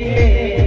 Yeah.